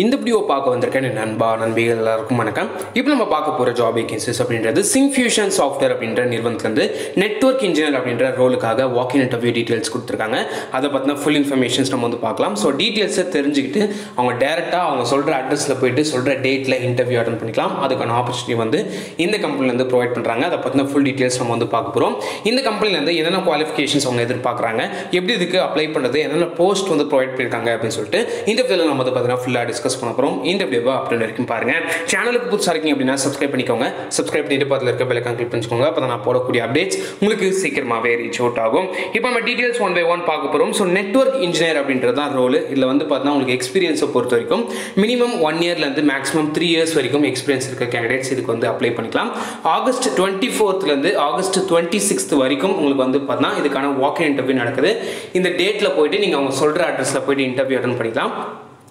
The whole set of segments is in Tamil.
இந்த வீடியோ பார்க்க வந்திருக்கேன். நண்பா நண்பிகள் எல்லாருக்கும் வணக்கம். இப்போ நம்ம பார்க்க போகிற ஜாப் வேகன்சிஸ் அப்படின்றது சிங்ஃபியூஷன் சாஃப்ட்வேர் அப்படின்ற நிறுவனத்துலேருந்து நெட்வொர்க் இன்ஜினியர் அப்படின்ற ரோலுக்காக வாக்கிங் இன்டர்வியூ டீட்டெயில்ஸ் கொடுத்துருக்காங்க. அதை பற்றின ஃபுல் இன்ஃபர்மேஷன்ஸ் நம்ம வந்து பார்க்கலாம். ஸோ டீட்டெயில்ஸை தெரிஞ்சுக்கிட்டு அவங்க டேரெக்டாக அவங்க சொல்கிற அட்ரஸில் போயிட்டு சொல்கிற டேட்டில் இன்டர்வியூ அட்டன் பண்ணிக்கலாம். அதுக்கான ஆப்பர்ச்சுனிட்டி வந்து இந்த கம்பெனிலேருந்து ப்ரொவைட் பண்ணுறாங்க அதை பற்றின ஃபுல் டீட்டெயில்ஸ் நம்ம வந்து பார்க்க போகிறோம் இந்த கம்பெனிலேருந்து என்னென்ன குவாலிஃபிகேஷன்ஸ் அவங்க எதிர்பார்க்குறாங்க? எப்படி இதுக்கு அப்ளை பண்ணுறது என்னென்ன போஸ்ட் வந்து ப்ரொவைட் பண்ணியிருக்காங்க அப்படின்னு சொல்லிட்டு இந்த ஃபீல்டில் நம்ம வந்து பார்த்தீங்கன்னா ஃபுல்லாக டிஸ்கஸ் பண்ண போகிறோம் இந்த வீடியோவை அப்படின்னு வரைக்கும் பாருங்க. சேனலுக்கு புதுசாக இருக்கீங்க அப்படின்னா சப்ஸ்கிரைப் பண்ணிக்கோங்க. சப்ஸ்கிரைப் பண்ணிட்டு பக்கத்தில் இருக்க பெல்லைக்கான் கிளிக் பண்ணிக்கோங்க அப்போ நான் போடக்கூடிய அப்டேட்ஸ் உங்களுக்கு சீக்கிரமாகவே ரீச் அவுட் ஆகும். இப்போ நம்ம டீட்டெயில்ஸ் ஒன் பை ஒன் பார்க்க போகிறோம் ஸோ நெட்வொர்க் இன்ஜினியர் அப்படின்றது தான் ரோல் இதில் வந்து பார்த்தீங்கன்னா உங்களுக்கு எக்ஸ்பீரியன்ஸை பொறுத்த வரைக்கும் மினிமம் ஒன் இயர்லேருந்து மேக்ஸிமம் த்ரீ இயர்ஸ் வரைக்கும் எக்ஸ்பீரியன்ஸ் இருக்க கேண்டிடேட்ஸ் இதுக்கு வந்து அப்ளை பண்ணிக்கலாம். ஆகஸ்ட் டுவெண்ட்டி ஃபோர்த்லேருந்து ஆகஸ்ட் டுவெண்ட்டி சிக்ஸ்த் வரைக்கும் உங்களுக்கு வந்து பார்த்தீங்கன்னா இதுக்கான வாக்கிங் இன்டர்வியூ நடக்குது. இந்த டேட்டில் போயிட்டு நீங்கள் அவங்க சொல்கிற அட்ரஸில் போயிட்டு இன்டர்வியூ அட்டன் பண்ணிக்கலாம்.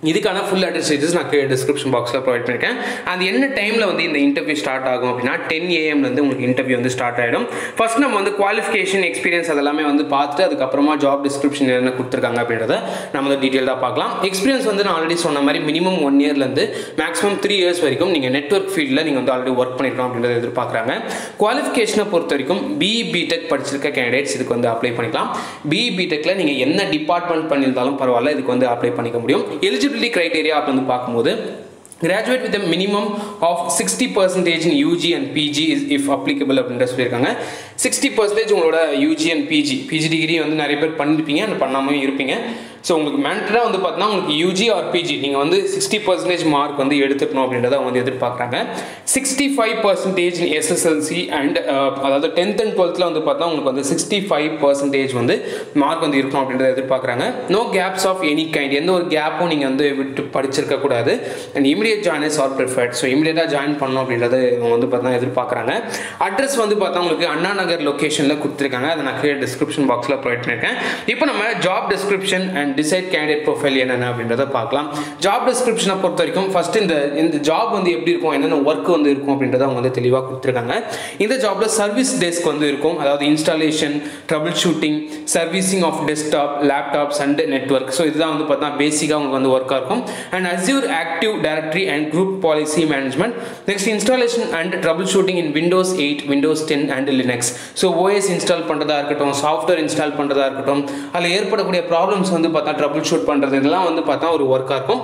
இதுக்கான ஃபுல் அட்ரஸ் டீட்டெயில்ஸ் நான் டிஸ்கிரிப்ஷன் பாக்ஸில் ப்ரொவைட் பண்ணியிருக்கேன் அது என்ன டைமில் வந்து இந்த இன்டர்வியூ ஸ்டார்ட் ஆகும் அப்படின்னா டென் ஏஎம்லேருந்து உங்களுக்கு இன்டர்வியூ வந்து ஸ்டார்ட் ஆகிடும் ஃபர்ஸ்ட் நம்ம வந்து குவாலிஃபிகேஷன் எக்ஸ்பீரியன்ஸ் அதெல்லாமே வந்து பார்த்துட்டு அதுக்கப்புறமா ஜாப் டிஸ்கிரிப்ஷன் என்ன கொடுத்துருக்காங்க அப்படின்றத நம்ம வந்து டீட்டெயிலாக பார்க்கலாம். எக்ஸ்பீரியன்ஸ் வந்து நான் ஆல்ரெடி சொன்ன மாதிரி மினிமம் ஒன் இயர்லேருந்து மேக்ஸிமம் த்ரீ இயர்ஸ் வரைக்கும் நீங்கள் நெட்ஒர்க் ஃபீல்டில் நீங்கள் வந்து ஆல்ரெடி ஒர்க் பண்ணிருக்கோம் அப்படின்றத எதிர்பார்க்குறாங்க. குவாலிஃபிகேஷனை பொறுத்த வரைக்கும் பிபிடெக் படிச்சிருக்க கேண்டிடேட்ஸ் இதுக்கு வந்து அப்ளை பண்ணிக்கலாம். பிபிடெக்கில் நீங்கள் என்ன டிபார்ட்மெண்ட் பண்ணியிருந்தாலும் பரவாயில்ல இதுக்கு வந்து அப்ளை பண்ணிக்க முடியும். எலிஜிபிலிட்டி க்ரைட்டேரியா அப்படின்னு பார்க்கும்போது graduate with minimum of sixty percentage in UG and PG is if applicable அப்படின்ற சொல்லியிருக்காங்க. சிக்ஸ்டி பர்சன்டேஜ் உங்களோட UG and PG PG degree வந்து நிறைய பேர் பண்ணிருப்பீங்க அண்ட் பண்ணாமல் இருப்பீங்க. ஸோ உங்களுக்கு மேண்டடாக வந்து பார்த்தீங்கன்னா உங்களுக்கு யூஜி ஆர் பிஜி நீங்கள் வந்து சிக்ஸ்டி பர்சன்டேஜ் மார்க் வந்து எடுத்துக்கணும் அப்படின்றத அவங்க வந்து எதிர்பார்க்குறாங்க. Sixty five percentage SSLC and அதாவது டென்த் அண்ட் டுவெல்த்தில் வந்து பார்த்தா உங்களுக்கு வந்து சிக்ஸ்டி ஃபைவ் பர்சன்டேஜ் வந்து மார்க் வந்து இருக்கணும் அப்படின்றத எதிர்பார்க்குறாங்க. No gaps of any kind எந்த ஒரு கேப்பும் நீங்கள் வந்து விட்டு படிச்சிருக்க கூடாது. And immediate joiners are preferred so இமீடியட்டாக ஜாயின் பண்ணணும் அப்படின்றத அவங்க வந்து பார்த்தா எதிர்பார்க்குறாங்க. அட்ரஸ் வந்து பார்த்தா உங்களுக்கு அண்ணா நகர் லொக்கேஷனில் கொடுத்துருக்காங்க. அதை நான் கீழே டிஸ்கிரிப்ஷன் பாக்ஸில் ப்ரொவைட் பண்ணியிருக்கேன். இப்போ நம்ம job description and desired candidate profile என்னென்ன அப்படின்றத பார்க்கலாம். ஜாப் டிஸ்கிரிப்ஷனை பொறுத்த வரைக்கும் ஃபர்ஸ்ட் இந்த இந்த ஜாப் வந்து எப்படி இருக்கும் என்னென்ன ஒர்க் வந்து இருக்கும் அப்படின்றத அவங்க வந்து தெளிவாக கொடுத்துருக்காங்க. இந்த ஜாப்ல சர்வீஸ் டெஸ்க் வந்து இருக்கும். அதாவது installation troubleshooting servicing of desktop laptops and network so இதுதான் வந்து பார்த்தா பேசிக்காக உங்களுக்கு வந்து ஒர்க்காக இருக்கும். And Azure active directory and group policy management next installation and troubleshooting in Windows eight Windows ten and Linux so OS install பண்ணுறதா இருக்கட்டும் சாஃப்ட்வேர் இன்ஸ்டால் பண்ணுறதா இருக்கட்டும் அதில் ஏற்படக்கூடிய ப்ராப்ளம்ஸ் வந்து பார்த்தா ட்ரபுள் ஷூட் பண்ணுறது இதெல்லாம் வந்து பார்த்தா ஒரு ஒர்க்காக இருக்கும்.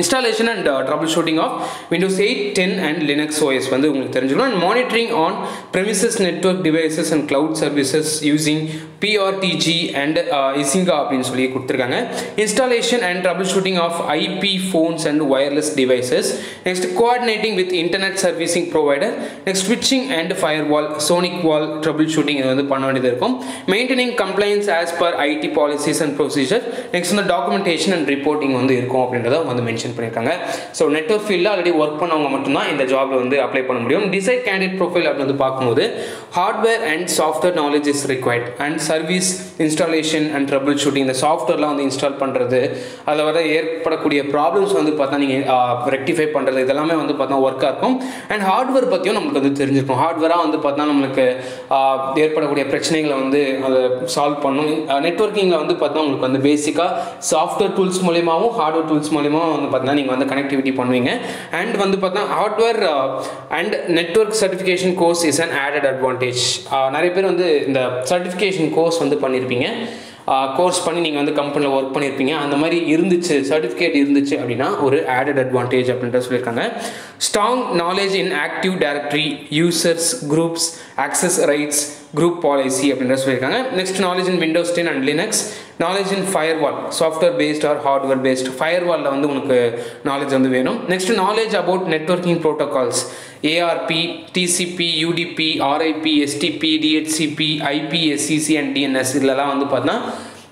Installation and troubleshooting of Windows eight ten and Linux OS வந்து உங்களுக்கு தெரிஞ்சுக்கணும் and monitoring on premises network devices and cloud services using PRTG and Icinga அப்படின்னு சொல்லி கொடுத்துருக்காங்க. Installation and troubleshooting of IP phones and wireless devices next coordinating with internet servicing provider next ஸ்விட்சிங் and fire wall sonic wall trouble shooting இது வந்து பண்ண வேண்டியது இருக்கும். Maintaining complaints as per IT policies and procedure next வந்து டாக்குமெண்டேஷன் அண்ட் ரிப்போர்ட்டிங் வந்து இருக்கும் அப்படின்றத வந்து மென்ஷன் பண்ணியிருக்காங்க. ஸோ நெட்ஒர்க் ஃபீல்டில் ஆல்ரெடி ஒர்க் பண்ணவங்க மட்டும்தான் இந்த ஜாப்ல வந்து அப்ளை பண்ண முடியும். டிசைட் கேண்டிடேட் ப்ரொஃபைல் அப்படின்னு வந்து பார்க்கும்போது hardware and software knowledge is required and service installation and troubleshooting இந்த சாஃப்ட்வேர்லாம் வந்து இன்ஸ்டால் பண்ணுறது அதில் வர ஏற்படக்கூடிய ப்ராப்ளம்ஸ் வந்து பார்த்தா நீங்கள் ரெக்டிஃபை பண்ணுறது இதெல்லாமே வந்து பார்த்தா ஒர்க்காக இருக்கும். அண்ட் ஹார்ட்வேர் பற்றியும் நம்மளுக்கு வந்து தெரிஞ்சிருக்கும். ஹார்ட்வேராக வந்து பார்த்தா நம்மளுக்கு ஏற்படக்கூடிய பிரச்சனைகளை வந்து அதை சால்வ் பண்ணும். நெட்ஒர்க்கிங்கில் வந்து பார்த்தா உங்களுக்கு வந்து பேசிக்காக சாஃப்ட்வேர் டூல்ஸ் மூலியமாகவும் ஹார்ட்வேர் டூல்ஸ் மூலியமாக வந்து பார்த்தீங்கன்னா நீங்கள் வந்து கனெக்டிவிட்டி பண்ணுவீங்க. அண்ட் வந்து பார்த்தீங்கன்னா hardware and network certification course is an added advantage நிறைய பேர் வந்து இந்த சர்டிஃபிகேஷன் கோர்ஸ் வந்து பண்ணியிருப்பீங்க கோர்ஸ் uh, பண்ணி நீங்கள் வந்து கம்பெனியில் ஒர்க் பண்ணியிருப்பீங்க அந்த மாதிரி இருந்துச்சு சர்டிஃபிகேட் இருந்துச்சு அப்படின்னா ஒரு ஆடட் அட்வான்டேஜ் அப்படின்ற சொல்லியிருக்காங்க. Strong knowledge in active directory users groups access rights group policy அப்படின்ற சொல்லியிருக்காங்க. Next knowledge in Windows ten and Linux knowledge in firewall software based or hardware based fire வாலில் வந்து உங்களுக்கு நாலேஜ் வந்து வேணும் next knowledge about networking protocols ARP TCP UDP RIP STP DHCP IP SCC and DNS இதெல்லாம் வந்து பார்த்தீங்கன்னா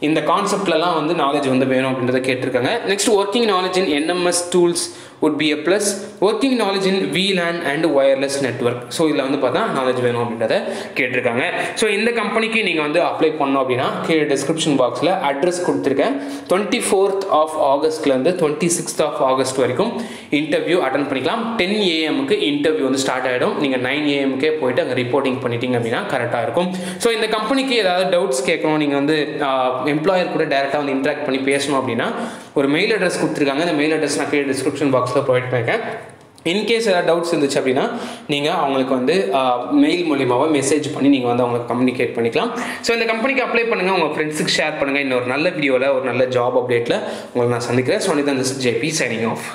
இந்த கான்செப்ட்லலாம் வந்து நாலேஜ் வந்து வேணும் அப்படின்றத கேட்டிருக்காங்க. Next working knowledge in NMS tools would be a plus working knowledge in VLAN and wireless network so இதில் வந்து பார்த்தா நாலேஜ் வேணும் அப்படின்றத கேட்டிருக்காங்க. ஸோ இந்த கம்பெனிக்கு நீங்கள் வந்து அப்ளை பண்ணோம் அப்படின்னா கீழே டிஸ்கிரிப்ஷன் பாக்ஸில் அட்ரஸ் கொடுத்துருக்கேன். டுவெண்ட்டி ஃபோர்த் ஆஃப் ஆகஸ்ட்லேருந்து டுவெண்ட்டி சிக்ஸ்த் ஆஃப் ஆகஸ்ட் வரைக்கும் இன்டர்வியூ அட்டன் பண்ணிக்கலாம். டென் ஏஎம்க்கு இன்டர்வியூ வந்து ஸ்டார்ட் ஆகிடும் நீங்கள் நைன் ஏஎம்க்கே போயிட்டு அங்கே ரிப்போர்ட்டிங் பண்ணிட்டீங்க அப்படின்னா கரெக்டாக இருக்கும். ஸோ இந்த கம்பெனிக்கு ஏதாவது டவுட்ஸ் கேட்கணும் நீங்கள் வந்து எம்ப்ளாயர் கூட டேரெக்டாக வந்து இன்ட்ராக்ட் பண்ணி பேசணும் அப்படின்னா ஒரு மெயில் அட்ரஸ் கொடுத்துருக்காங்க. அந்த மெயில் அட்ரஸ் நான் கீழே டிஸ்கிரிப்ஷன் பாக்ஸில் ப்ரொவைட் பண்ணியிருக்கேன் இன்கேஸ் ஏதாவது டவுட்ஸ் இருந்துச்சு அப்படின்னா நீங்கள் அவங்களுக்கு வந்து மெயில் மூலியமாக மெசேஜ் பண்ணி நீங்கள் வந்து அவங்களுக்கு கம்யூனிகேட் பண்ணிக்கலாம். ஸோ இந்த கம்பெனிக்கு அப்ளை பண்ணுங்கள் உங்கள் ஃப்ரெண்ட்ஸுக்கு ஷேர் பண்ணுங்கள் இன்னொரு நல்ல வீடியோவில் ஒரு நல்ல ஜாப் அப்டேட்டில் உங்களை நான் சந்திக்கிறேன். ஸோ தான் ஜேபி சைனிங் ஆஃப்